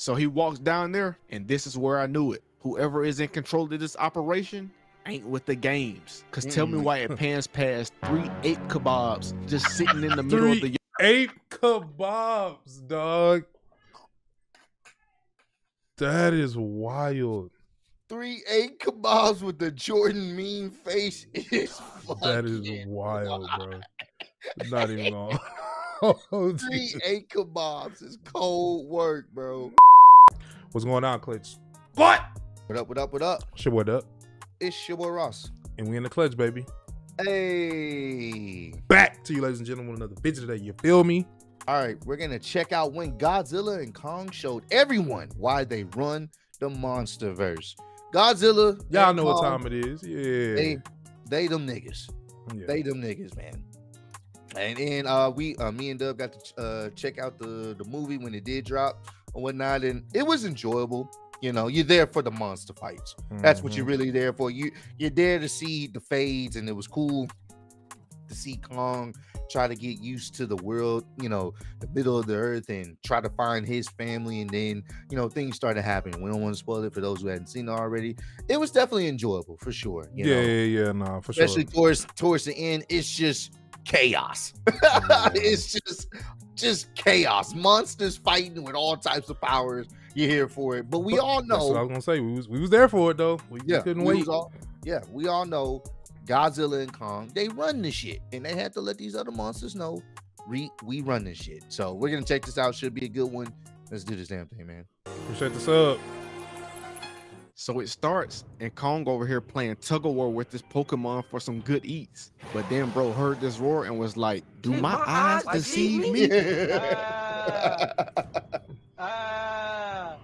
So he walks down there, and this is where I knew it. Whoever is in control of this operation ain't with the games. Cause tell me Mm. why it pans past three eight kebabs just sitting in the middle of Three the eight kebabs, dog. That is wild. Three eight kebabs with the Jordan mean face is That is fucking wild, wild. bro. Not even long. Three eight kebabs is cold work, bro. What's going on, Clutch? What? What up? What up? What up? Shit, what up? It's your boy Ross. And we in the clutch, baby. Hey. Back to you, ladies and gentlemen, with another video today. You feel me? All right, we're gonna check out when Godzilla and Kong showed everyone why they run the MonsterVerse. Godzilla, Y'all know what time it is. Yeah. They, they them niggas. yeah. They them niggas, man. And then uh we uh me and Dub got to uh check out the the movie when it did drop and whatnot, and it was enjoyable. You know, you're there for the monster fights. That's what you're Mhm. really there for. You you're there to see the fades, and it was cool to see Kong try to get used to the world, you know, the middle of the earth, and try to find his family. And then you know things started happening. We don't want to spoil it for those who hadn't seen it already. It was definitely enjoyable for sure. You yeah, know? yeah, yeah, nah, for especially sure. towards towards the end it's just chaos it's just just chaos monsters fighting with all types of powers you're here for it but we all That's what I was gonna say. We was we was there for it though. We, yeah couldn't we wait. all- yeah we all know godzilla and kong they run this shit and they had to let these other monsters know we we run this shit so we're gonna check this out should be a good one let's do this damn thing man Appreciate the sub. So it starts, and Kong over here playing tug of war with this Pokemon for some good eats. But then bro heard this roar and was like, "Do my eyes deceive me?" Ah.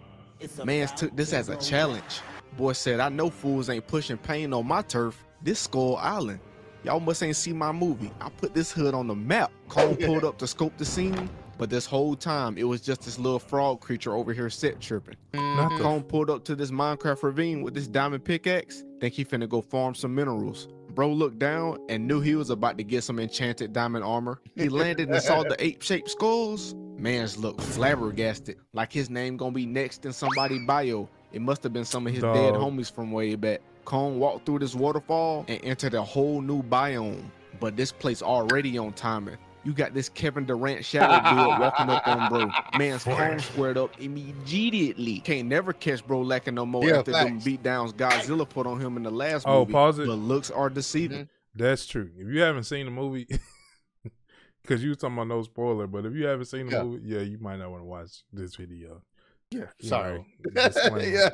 Mans took this as a challenge. Boy said, "I know fools ain't pushing pain on my turf. This Skull Island. Y'all must ain't see my movie. I put this hood on the map." Kong pulled up to scope the scene, but this whole time it was just this little frog creature over here set tripping. Not Kong pulled up to this Minecraft ravine with this diamond pickaxe. Think he finna go farm some minerals. Bro looked down and knew he was about to get some enchanted diamond armor. He landed and saw the ape-shaped skulls. Man's looked flabbergasted, like his name gonna be next in somebody bio. It must have been some of his dead homies from way back. Kong walked through this waterfall and entered a whole new biome. But this place already on timing. You got this Kevin Durant shadow dude walking up on bro. Man's Kong squared up immediately. Can't never catch bro lacking no more Yeah, after them facts. beat downs Godzilla put on him in the last Oh, movie. pause it. But looks are deceiving. Mm-hmm. That's true. If you haven't seen the movie, because you was talking about no spoiler, but if you haven't seen the Yeah. movie, yeah, you might not want to watch this video. Yeah, You sorry. know, yeah,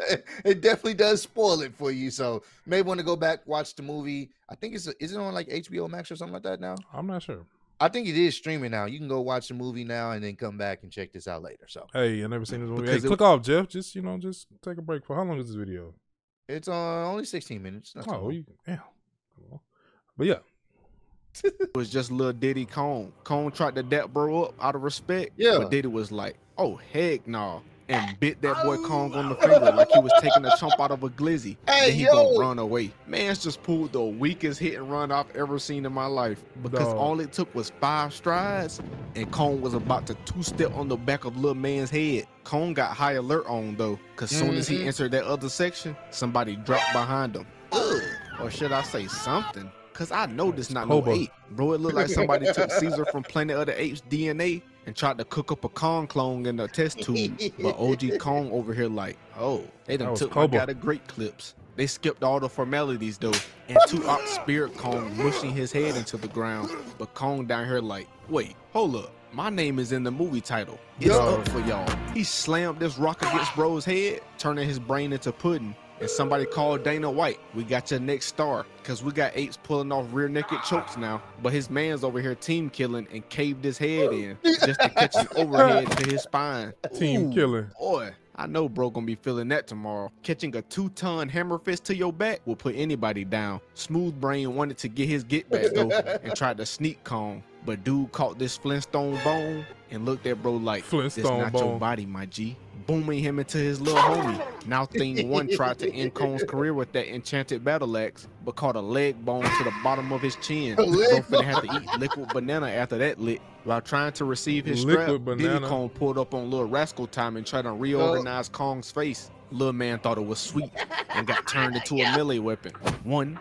it definitely does spoil it for you. So may want to go back watch the movie. I think it's is it on like HBO Max or something like that now. I'm not sure. I think it is streaming now. You can go watch the movie now and then come back and check this out later. So Hey, I never seen this movie. Hey, Because it- click off, Jeff. Just you know, just take a break for how long is this video? it's on only 16 minutes. Not Oh, long. you, yeah. Cool. But yeah, It was just little Diddy Kong. Kong tried to dap bro up out of respect. Yeah. But Diddy was like, oh heck no. And bit that boy Kong on the finger like he was taking a chump out of a glizzy. Hey, then he yo. gonna run away. Man's just pulled the weakest hit and run I've ever seen in my life. Because Dog. all it took was five strides, and Kong was about to two-step on the back of little man's head. Kong got high alert on though, cause soon as he Mhm. entered that other section, somebody dropped behind him. Ugh. Or should I say something? Cause I know this not no ape. Bro, it looked like somebody took Caesar from Planet of the Apes DNA and tried to cook up a Kong clone in a test tube. But OG Kong over here like, oh, they That done was took Koba. my got a great clips. They skipped all the formalities though, and two ox spirit Kong mushing his head into the ground. But Kong down here like, wait, hold up. My name is in the movie title. It's Yo. up for y'all. He slammed this rock against bro's head, turning his brain into pudding. And somebody called Dana White. We got your next star. Cause we got apes pulling off rear naked chokes now. But his man's over here team killing and caved his head in just to catch an overhead to his spine. team Ooh, killer. Boy, I know bro gonna be feeling that tomorrow. Catching a two-ton hammer fist to your back will put anybody down. Smooth Brain wanted to get his get back though and tried to sneak Kong. But dude caught this Flintstone bone and looked at bro like, this Flintstone not your body, my G. booming him into his little homie. Now Thing 1 tried to end Kong's career with that enchanted battle axe, but caught a leg bone to the bottom of his chin. A leg Bro finna have to eat liquid banana after that lit. While trying to receive his strap, Liquid Diddy. Kong pulled up on Little Rascal time and tried to reorganize Kong's face. Little man thought it was sweet and got turned into a melee weapon. One,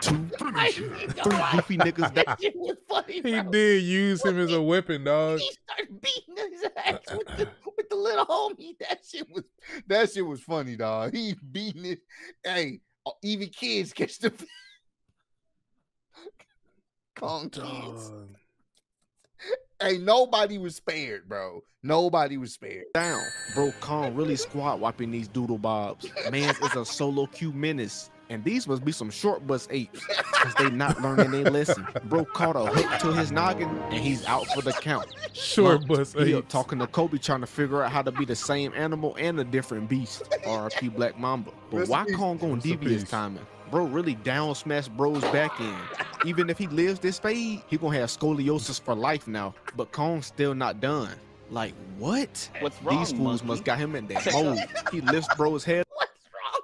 two, three. Three goofy niggas that That shit was funny. He bro. did use him as a weapon, dog. He started beating his ass with the, with the little homie. That shit was that shit was funny, dog. He beating it. Hey, uh, even kids catch the Kong kids. Dog. Hey, nobody was spared, bro. Nobody was spared. down. Bro, Kong really squat wiping these doodle bobs. Mans is a solo Q menace. And these must be some short bus apes, cause they not learning their lesson. Bro caught a hook to his noggin, and he's out for the count. Short Lump, bus He apes. talking to Kobe, trying to figure out how to be the same animal and a different beast. R.I.P. Black Mamba. But Rest why. Kong gonna Rest in deviate timing? Bro really down smash bro's back end. Even if he lives this fade, he gonna have scoliosis for life now. But Kong's still not done. Like what? What's wrong, These fools monkey? must got him in that mode. He lifts bro's head What's wrong?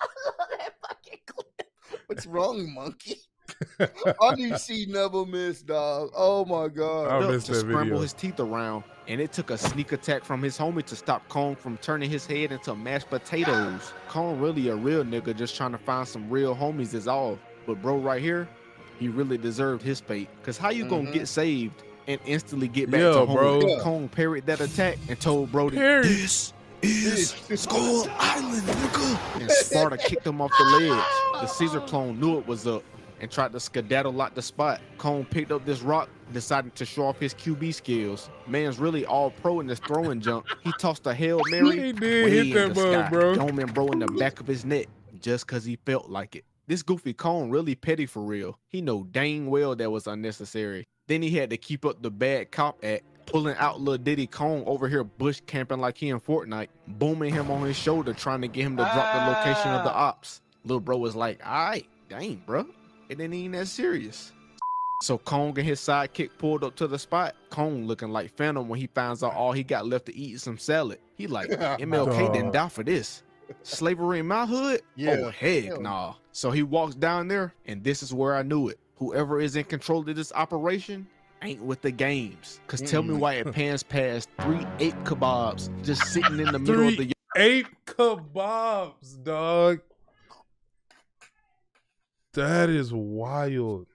I love that fucking clip. What's wrong, monkey? I didn't see never miss, dog. Oh my god. I up missed to that scramble video. his teeth around, and it took a sneak attack from his homie to stop Kong from turning his head into mashed potatoes. Kong really a real nigga just trying to find some real homies is all. But bro right here, he really deserved his fate. Cause how you gonna Mhm. get saved and instantly get back Yeah, to home? bro. Yeah. Kong parried that attack and told Brody, Parried. this is Skull Island, nigga. And Sparta kicked him off the ledge. The Caesar clone knew it was up and tried to skedaddle out the spot. Kong picked up this rock, decided to show off his QB skills. Man's really all pro in this throwing jump. He tossed a Hail Mary. He did way hit in that the bug, sky, bro. Doming bro in the back of his neck just cause he felt like it. This goofy Kong really petty for real. He know dang well that was unnecessary. Then he had to keep up the bad cop act, pulling out little Diddy Kong over here bush camping like he in Fortnite, booming him on his shoulder, trying to get him to drop the location of the ah. ops. Little bro was like, alright, dang, bro. It ain't even that serious. So Kong and his sidekick pulled up to the spot. Kong looking like Phantom when he finds out all he got left to eat is some salad. He like, MLK didn't die for this. Slavery in my hood? Yeah. Oh heck Hell nah. So he walks down there, and this is where I knew it. Whoever is in control of this operation ain't with the games. Cause tell me Mm. why it pans past three ape kebabs just sitting in the middle of Three the Ape kebabs, dog. That is wild.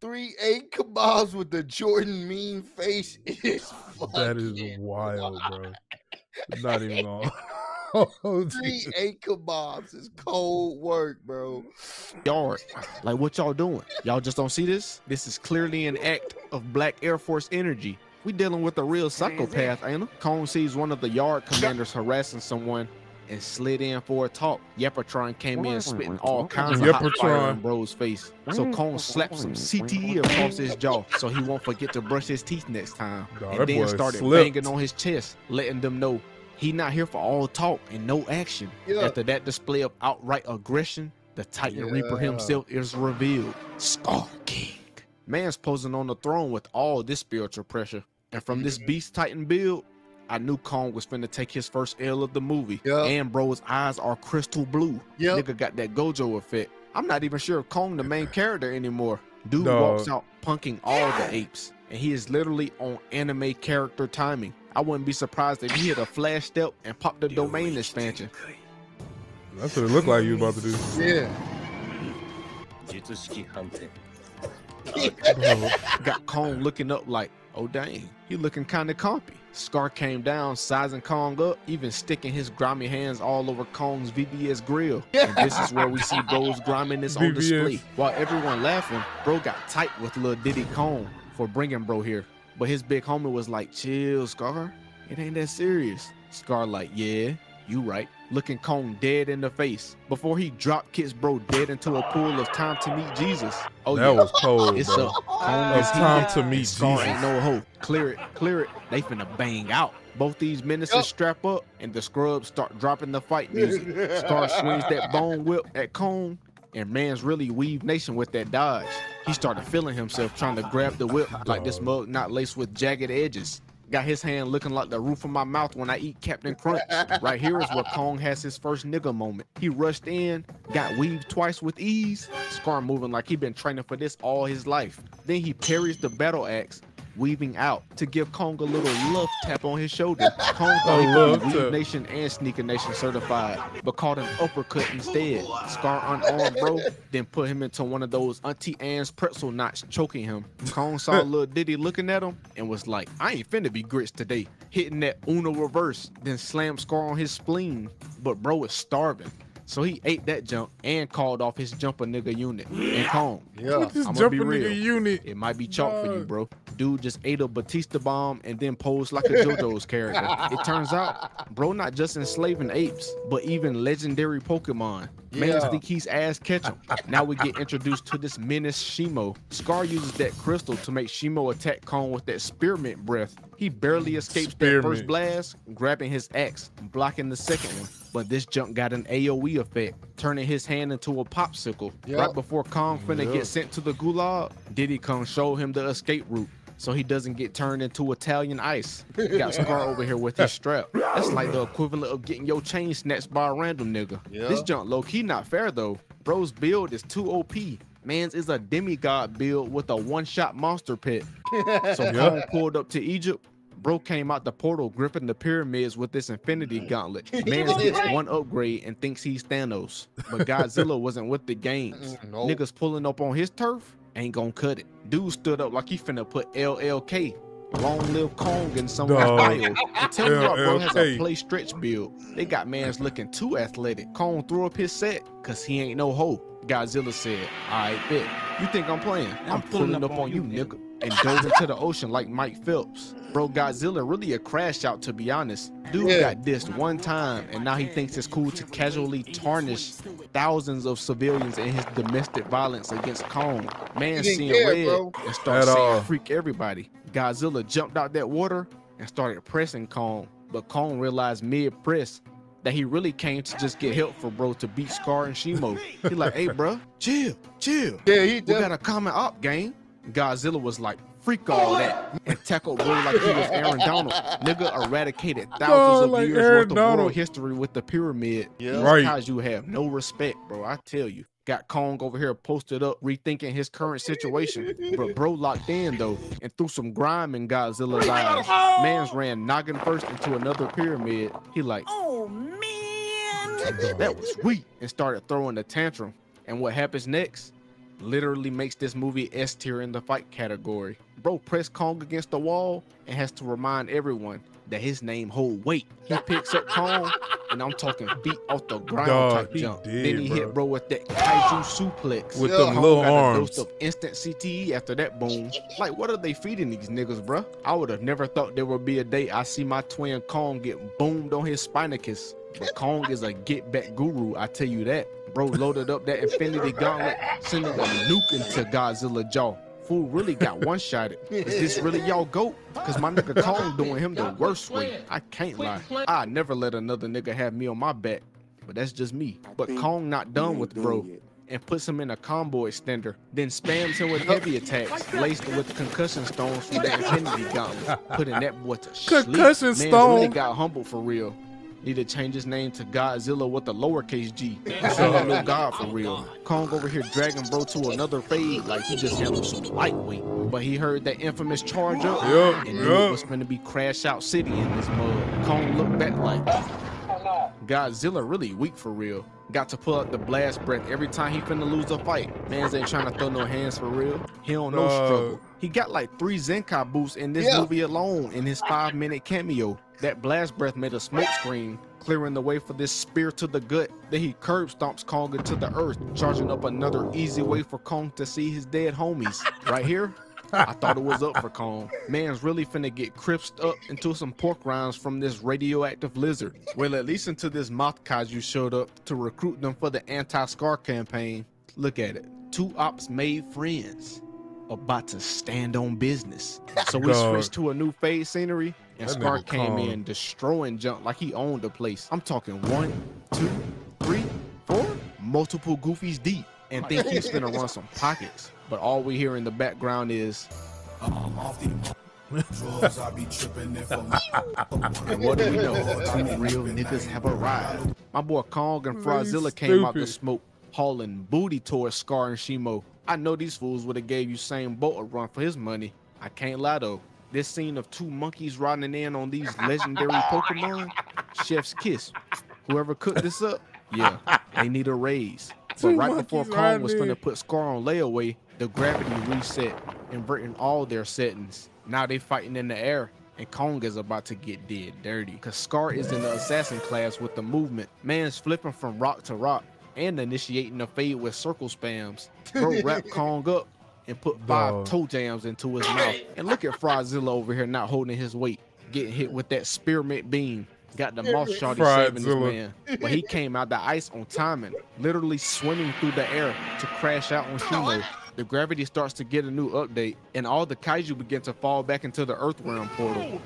Three eight kebabs with the Jordan mean face is That is wild, wild. bro. Not even long. Oh, Three dude. eight kebabs is cold work, bro. yard. Like what y'all doing? Y'all just don't see this? This is clearly an act of black Air Force energy. We dealing with a real psychopath, ain't it? Kong sees one of the yard commanders harassing someone and slid in for a talk. Yepatron came in spitting all kinds of hot fire in bro's face. So Kong slapped some CTE across his jaw so he won't forget to brush his teeth next time. Dog, and then started slipped. banging on his chest, letting them know he not here for all talk and no action. Yeah. After that display of outright aggression, the Titan Reaper himself is revealed. Skull King. Man's posing on the throne with all this spiritual pressure. And from this Mhm. Beast Titan build, I knew Kong was finna take his first L of the movie. Yeah. And bro's eyes are crystal blue. Yep. Nigga got that Gojo effect. I'm not even sure if Kong the main character anymore. Dude walks out punking all the apes, and he is literally on anime character timing. I wouldn't be surprised if he hit a flash step and popped the domain expansion. That's what it looked like you was about to do. Yeah. Got Kong looking up like, oh dang, he looking kinda compy. Scar came down, sizing Kong up, even sticking his grimy hands all over Kong's VBS grill. And this is where we see bro's griminess on VBS. display. While everyone laughing, bro got tight with Lil Diddy Kong for bringing bro here. But his big homie was like, chill, Scar. It ain't that serious. Scar like, yeah, you right. Looking Kong dead in the face before he drop kicks bro dead into a pool of time to meet Jesus. Oh that yeah, was cold, it's bro. up. Kong Of time to meet Jesus. ain't no hope. Clear it, clear it. They finna bang out. Both these menaces Yup. strap up, and the scrubs start dropping the fight music. Scar swings that bone whip at Kong, and man's really weave nation with that dodge. He started feeling himself trying to grab the whip like this mug not laced with jagged edges. Got his hand looking like the roof of my mouth when I eat Captain Crunch. right here is where Kong has his first nigga moment. He rushed in, got weaved twice with ease, Scar moving like he been training for this all his life. Then he parries the battle axe, weaving out to give Kong a little love tap on his shoulder. Kong thought he love Weave. Nation and Sneaker Nation certified, but called an uppercut instead. Scar unarmed bro, then put him into one of those Auntie Anne's pretzel knots, choking him. Kong saw a little Diddy looking at him and was like, I ain't finna be grits today. Hitting that Uno reverse, then slammed Scar on his spleen. But bro was starving. So he ate that jump and called off his jumper nigga unit. And Kong, Yeah. What this I'ma be real. nigga unit? it might be chalk for you, bro. Dude just ate a Batista bomb and then posed like a JoJo's character. It turns out, bro, not just enslaving apes, but even legendary Pokemon. Man, Yeah. think he's ass catching. Now we get introduced to this menace Shimo. Scar uses that crystal to make Shimo attack Kong with that spearmint breath. He barely mm, escapes that first blast, grabbing his axe, blocking the second one. But this junk got an AoE effect, turning his hand into a popsicle. Yep. Right before Kong finna Yep. get sent to the gulag, Diddy Kong show him the escape route so he doesn't get turned into Italian ice. Got Scar over here with his strap. That's like the equivalent of getting your chain snatched by a random nigga. This Yeah. junk low key not fair though. Bro's build is too OP. Man's is a demigod build with a one shot monster pit. So Yeah. Kong pulled up to Egypt. Bro came out the portal gripping the pyramids with this infinity gauntlet. Man gets one upgrade and thinks he's Thanos. But Godzilla wasn't with the games. Mm, nope. Niggas pulling up on his turf ain't gonna cut it. Dude stood up like he finna put LLK. Long live Kong in someone's Dog. bio. And tell me what bro has a play stretch build. They got man's looking too athletic. Kong threw up his set cause he ain't no hoe. Godzilla said, I bet. You think I'm playing? I'm pulling up on you, nigga. And dove into the ocean like Mike Phelps. Bro, Godzilla really a crash out to be honest. Dude Yeah. got dissed one time and now he thinks it's cool to casually tarnish thousands of civilians in his domestic violence against Kong. Man He seeing care, red bro. and started At saying all. freak everybody. Godzilla jumped out that water and started pressing Kong. But Kong realized mid-press that he really came to just get help for bro to beat Scar and Shimo. He like, hey bro, chill, chill. Yeah, he We got a common op game. Godzilla was like, freak all that, and tackled bro like he was Aaron Donald. Nigga eradicated thousands Dog, of like years Aaron worth of Donald. world history with the pyramid. Yeah. Right. guys you have no respect, bro. I tell you. Got Kong over here posted up, rethinking his current situation. But bro locked in though, and threw some grime in Godzilla's eyes. Oh. Man's ran noggin first into another pyramid. He like, Oh man! that was weak, and started throwing a tantrum. And what happens next literally makes this movie S tier in the fight category. Bro pressed Kong against the wall and has to remind everyone that his name hold weight. He picks up Kong, and I'm talking feet off the ground Dog, type jump. did, then he bro. hit bro with that kaiju suplex. With Yeah. them Kong little got a arms. dose of instant CTE after that boom. Like, what are they feeding these niggas, bruh? I would have never thought there would be a day I see my twin Kong get boomed on his spinicus. But Kong is a get back guru, I tell you that. Bro loaded up that infinity gauntlet, sending a nuke into Godzilla jaw. Fool really got one shot it. Is this really y'all goat? Cause my nigga Kong doing him the worst way. I can't lie. I never let another nigga have me on my back. But that's just me. But Kong not done with bro and puts him in a combo extender, then spams him with heavy attacks, laced with concussion stones from the Infinity Gauntlet, putting that boy to sleep. Concussion Man's really got humble for real. Need to change his name to Godzilla with the lowercase G. So a little god for real. Kong over here dragging bro to another fade like he just handled some lightweight. But he heard that infamous charge up Yup, and knew yup. it was gonna be crash out city in this mud. Kong looked back like Godzilla really weak for real. Got to pull out the blast breath every time he finna lose a fight. Mans ain't trying to throw no hands for real. He don't know Dog. struggle. He got like three Zenkai boosts in this Yeah. movie alone in his five minute cameo. That blast breath made a smoke screen, clearing the way for this spear to the gut. Then he curb stomps Kong into the earth, charging up another easy way for Kong to see his dead homies. Right here, I thought it was up for Kong. Man's really finna get crisped up into some pork rinds from this radioactive lizard. Well, at least until this moth kaiju showed up to recruit them for the anti-scar campaign. Look at it. Two ops made friends. About to stand on business. So we Dog. switched to a new phase scenery, and That Scar came Kong. in destroying junk like he owned the place. I'm talking one, two, three, four, multiple goofies deep, and think he's gonna run some pockets. But all we hear in the background is And what do we know? Two real niggas have arrived. My boy Kong and Man, you Frozilla came out the smoke, hauling booty towards Scar and Shimo. I know these fools would have gave you same boat a run for his money. I can't lie though. This scene of two monkeys riding in on these legendary Pokemon, Chef's Kiss. Whoever cooked this up, yeah, they need a raise. But right before Kong was gonna put Scar on layaway, the gravity reset, inverting all their settings. Now they fighting in the air, and Kong is about to get dead dirty. Cause Scar is in the assassin class with the movement. Man's flipping from rock to rock and initiating a fade with circle spams. Bro wrap Kong up and put five Dog. toe jams into his mouth. And look at Frozilla over here not holding his weight, getting hit with that spearmint beam. Got the moth shot saving his Frozilla. man. But he came out the ice on timing, literally swimming through the air to crash out on Shimo. The gravity starts to get a new update, and all the kaiju begin to fall back into the Earth realm portal.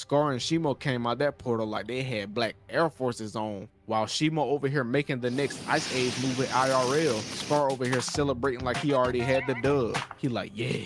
Scar and Shimo came out that portal like they had black Air Forces on, while Shimo over here making the next Ice Age movie IRL. Scar over here celebrating like he already had the dub. He like, yeah,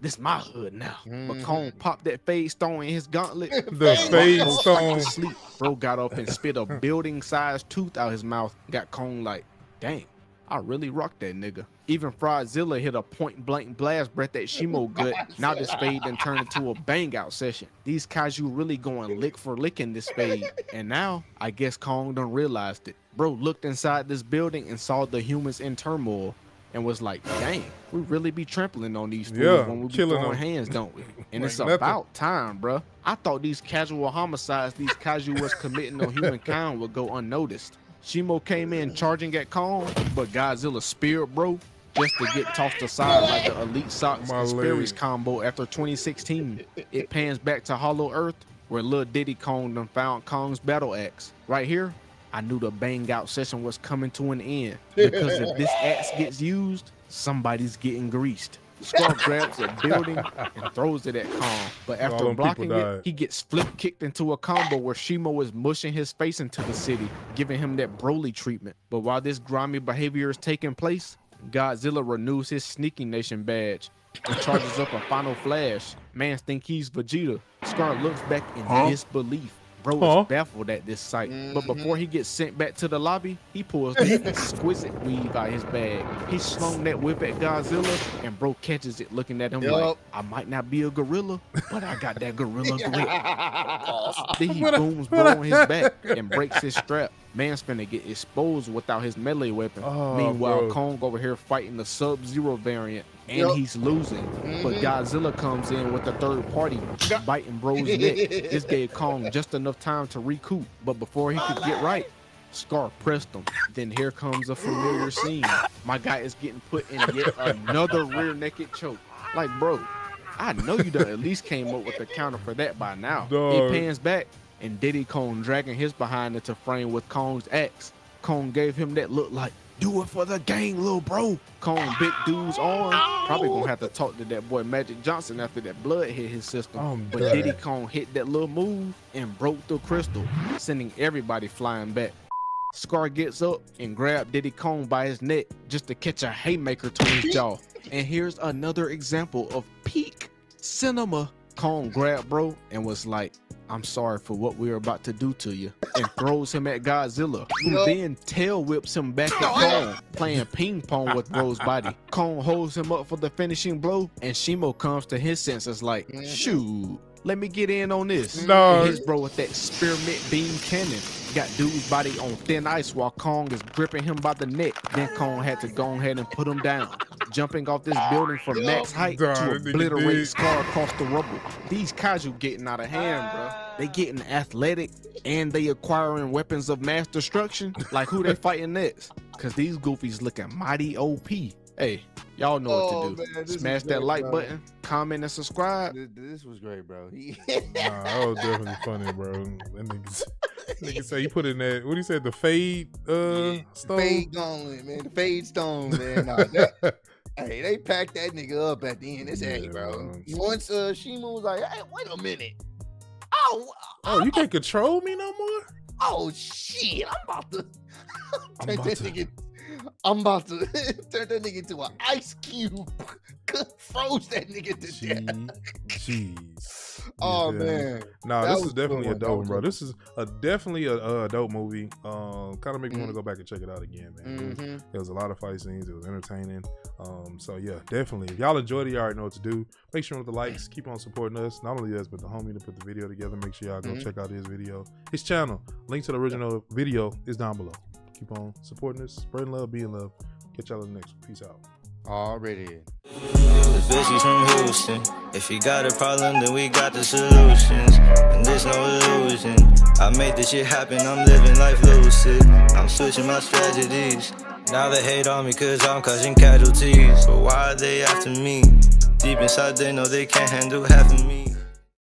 this my hood now. But mm-hmm. Kong popped that fade stone in his gauntlet. The fade stone. Sleep. Bro got up and spit a building-sized tooth out his mouth. Got Kong like, dang, I really rocked that nigga. Even Frozilla hit a point-blank blast breath that Shimo gut. Now this fade then turned into a bang-out session. These kaiju really going lick for lick in this fade. And now, I guess Kong done realized it. Bro looked inside this building and saw the humans in turmoil. And was like, dang, we really be trampling on these fools Yeah, when we be killing throwing them. hands, don't we? And Like it's nothing. about time, bruh. I thought these casual homicides these kaiju was committing on humankind would go unnoticed. Shimo came in charging at Kong, but Godzilla speared bro just to get tossed aside like the Elite Socks My and Sperry's combo after 2016. It pans back to Hollow Earth where Lil Diddy Kong done found Kong's battle axe. Right here, I knew the bang out session was coming to an end because if this axe gets used, somebody's getting greased. Scar grabs a building and throws it at Kong, but after them blocking it, he gets flip kicked into a combo where Shimo is mushing his face into the city, giving him that Broly treatment. But while this grimy behavior is taking place, Godzilla renews his sneaking nation badge and charges up a final flash. Mans think he's Vegeta. Scar looks back in disbelief. Bro Huh? is baffled at this sight. But mm-hmm. before he gets sent back to the lobby, he pulls this exquisite weave out of his bag. He slung that whip at Godzilla, and bro catches it, looking at him like, I might not be a gorilla, but I got that gorilla grip. Then he booms bro on his back and breaks his strap. Man's finna get exposed without his melee weapon. Oh, Meanwhile, bro. Kong over here fighting the Sub-Zero variant, and Yup. he's losing. But mm-hmm. Godzilla comes in with the third party, biting bro's neck. This gave Kong just enough time to recoup. But before he could get right, Scar pressed him. Then here comes a familiar scene. My guy is getting put in yet another rear naked choke. Like, bro, I know you done at least came up with a counter for that by now. Dog. It pans back, and Diddy Kong dragging his behind into frame with Kong's axe. Kong gave him that look like, do it for the gang, little bro. Kong bit dude's arm. Probably gonna have to talk to that boy Magic Johnson after that blood hit his system. I'm but dead. Diddy Kong hit that little move and broke the crystal, sending everybody flying back. Scar gets up and grabs Diddy Kong by his neck just to catch a haymaker to his jaw. And here's another example of peak cinema. Kong grabbed bro and was like, I'm sorry for what we are about to do to you. And throws him at Godzilla, who then tail whips him back at Kong, playing ping pong with bro's body. Kong holds him up for the finishing blow, and Shimo comes to his senses like, mm-hmm. shoot, let me get in on this. Dog. And his bro with that spearmint beam cannon. Got dude's body on thin ice while Kong is gripping him by the neck. Then Kong had to go ahead and put him down, jumping off this building from max height Dog, to obliterate did. Scar across the rubble. These kaiju getting out of hand, bro. They getting athletic and they acquiring weapons of mass destruction. Like who they fighting next? Cause these goofies looking mighty OP. Hey, y'all know Oh, what to do. man, Smash that great, like bro. button, comment, and subscribe. This, this was great, bro. Nah, that was definitely funny, bro. That nigga, nigga say he put in that. What he said, the fade uh stone. fade gauntlet, man. The fade stone, man. Nah, that- hey, they packed that nigga up at the end. It's hey, Yeah, bro. Once uh Shimo was like, hey, wait a minute. Oh, oh, you can't control me no more. oh shit. I'm about to I'm turn about that to- nigga. I'm about to turn that nigga into an ice cube. froze that nigga to death. Jeez. Oh Yeah. man, No, That this is definitely a dope one, bro. This is a definitely a, a dope movie. Um, kind of make me want Mhm. to go back and check it out again, man. It was- a lot of fight scenes. It was entertaining. Um, so yeah, definitely. If y'all enjoyed it, you already know what to do. Make sure with the likes, keep on supporting us. Not only us, but the homie to put the video together. Make sure y'all go Mhm. check out his video, his channel. Link to the original video is down below. Keep on supporting us, spreading love, being love. Catch y'all in the next one. Peace out. Already. Bitch, he's from Houston. If you got a problem, then we got the solutions. And there's no illusion. I made this shit happen, I'm living life lucid. I'm switching my strategies. Now they hate on me cause I'm causing casualties. But why are they after me? Deep inside, they know they can't handle half of me.